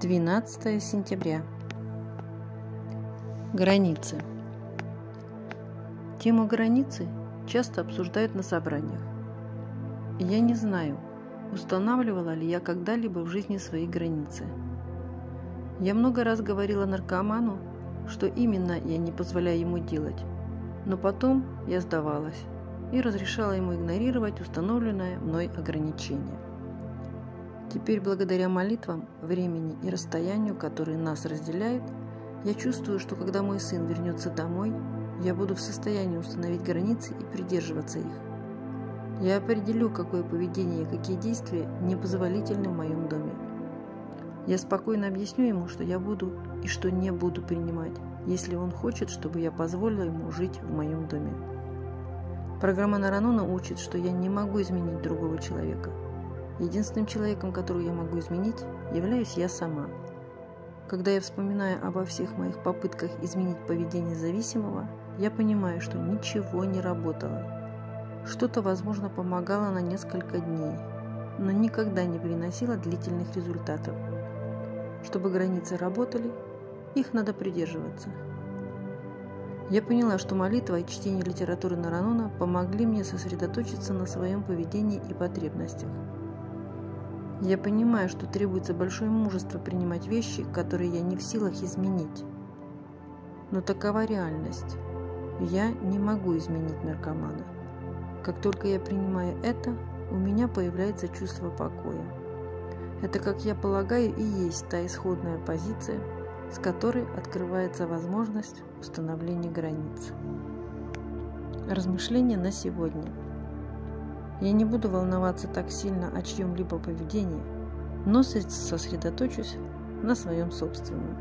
12 сентября. Границы. Тему границы часто обсуждают на собраниях. Я не знаю, устанавливала ли я когда-либо в жизни свои границы. Я много раз говорила наркоману, что именно я не позволяю ему делать, но потом я сдавалась и разрешала ему игнорировать установленное мной ограничение. Теперь, благодаря молитвам, времени и расстоянию, которые нас разделяют, я чувствую, что когда мой сын вернется домой, я буду в состоянии установить границы и придерживаться их. Я определю, какое поведение и какие действия непозволительны в моем доме. Я спокойно объясню ему, что я буду и что не буду принимать, если он хочет, чтобы я позволила ему жить в моем доме. Программа Наранона учит, что я не могу изменить другого человека – Единственным человеком, которого я могу изменить, являюсь я сама. Когда я вспоминаю обо всех моих попытках изменить поведение зависимого, я понимаю, что ничего не работало. Что-то, возможно, помогало на несколько дней, но никогда не приносило длительных результатов. Чтобы границы работали, их надо придерживаться. Я поняла, что молитва и чтение литературы Наранона помогли мне сосредоточиться на своем поведении и потребностях. Я понимаю, что требуется большое мужество принимать вещи, которые я не в силах изменить. Но такова реальность. Я не могу изменить наркомана. Как только я принимаю это, у меня появляется чувство покоя. Это, как я полагаю, и есть та исходная позиция, с которой открывается возможность установления границ. Размышления на сегодня – я не буду волноваться так сильно о чьем-либо поведении, но сосредоточусь на своем собственном.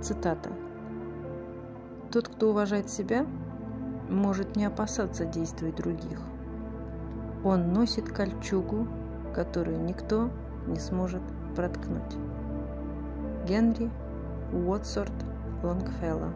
Цитата. Тот, кто уважает себя, может не опасаться действий других. Он носит кольчугу, которую никто не сможет проткнуть. Генри Уотсорт Лонгфелло